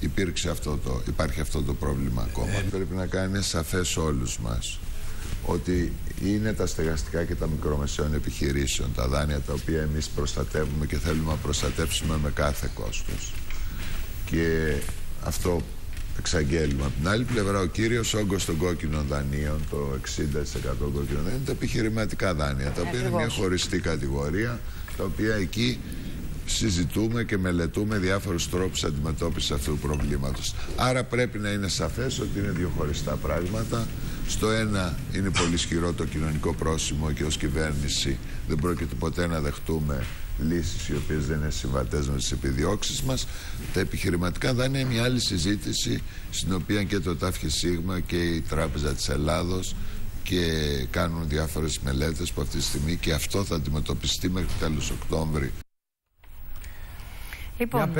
υπήρξε αυτό το, υπάρχει αυτό το πρόβλημα ακόμα. Ε, Πρέπει να κάνει σαφές όλους μας ότι είναι τα στεγαστικά και τα μικρομεσαίων επιχειρήσεων, τα δάνεια τα οποία εμείς προστατεύουμε και θέλουμε να προστατεύσουμε με κάθε κόστος. Και αυτό εξαγγέλουμε. Από την άλλη πλευρά, ο κύριος όγκος των κόκκινων δανείων, το 60% των κόκκινων δανείων, είναι τα επιχειρηματικά δάνεια, τα οποία είναι μια χωριστή κατηγορία, τα οποία εκεί συζητούμε και μελετούμε διάφορους τρόπους αντιμετώπισης αυτού του προβλήματος. Άρα πρέπει να είναι σαφές ότι είναι δύο χωριστά πράγματα. Στο ένα είναι πολύ ισχυρό το κοινωνικό πρόσημο και ως κυβέρνηση δεν πρόκειται ποτέ να δεχτούμε λύσεις οι οποίες δεν είναι συμβατές με τις επιδιώξεις μας. Τα επιχειρηματικά δάνεια είναι μια άλλη συζήτηση στην οποία και το ΤΑΦΚΕ ΣΥΓΜΑ και η Τράπεζα της Ελλάδος και κάνουν διάφορες μελέτες που αυτή τη στιγμή και αυτό θα αντιμετωπιστεί μέχρι τέλος Οκτώβρη. Ripoll.